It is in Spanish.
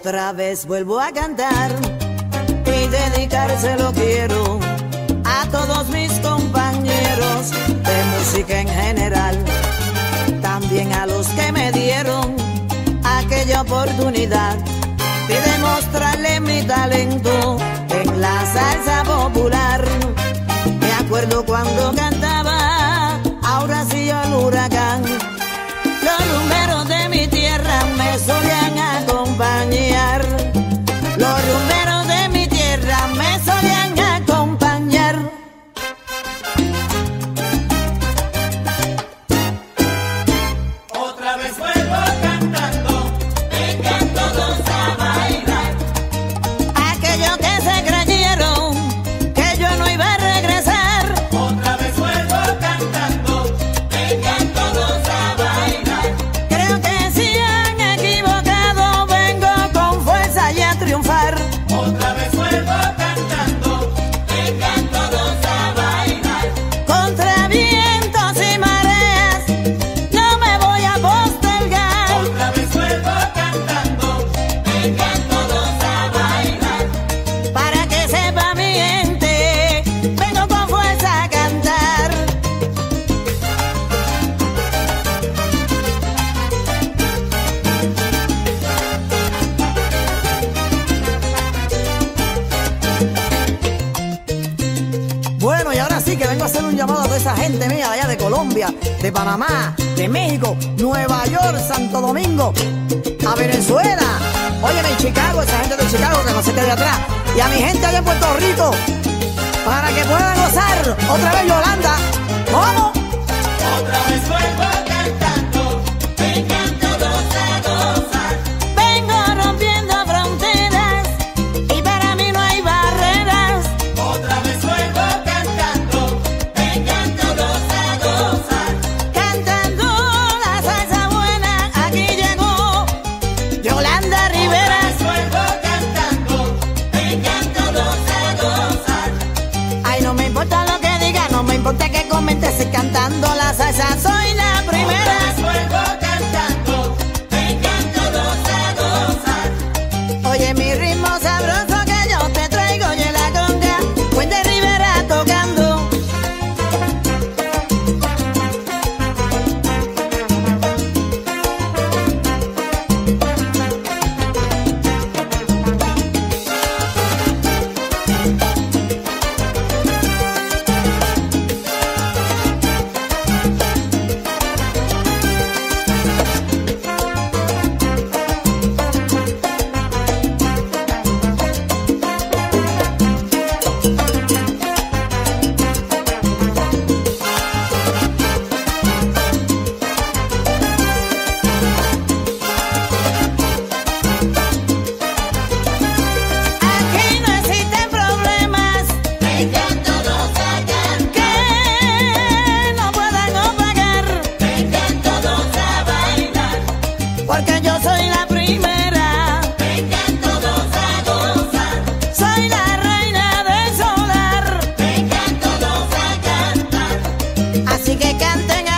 otra vez vuelvo a cantar y dedicárselo quiero a todos mis compañeros de música en general, también a los que me dieron aquella oportunidad de demostrarle mi talento en la salsa popular. Me acuerdo cuando Bueno, y ahora sí que vengo a hacer un llamado a toda esa gente mía allá de Colombia, de Panamá, de México, Nueva York, Santo Domingo, a Venezuela. Óyeme, en Chicago, esa gente de Chicago que no se quede atrás. Y a mi gente allá en Puerto Rico, para que puedan gozar otra vez Yolanda. cantando la salsa. Soy la Así que canten